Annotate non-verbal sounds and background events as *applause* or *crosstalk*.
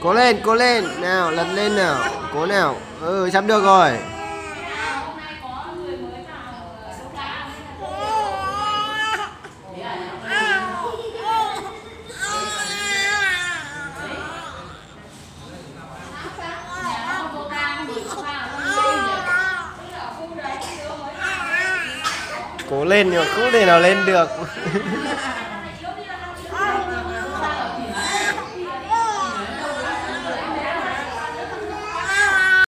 cố lên cố lên. Nào, lật lên nào. Cố nào. Ừ sắp được rồi. Cố lên nhưng mà không thể nào lên được. *laughs*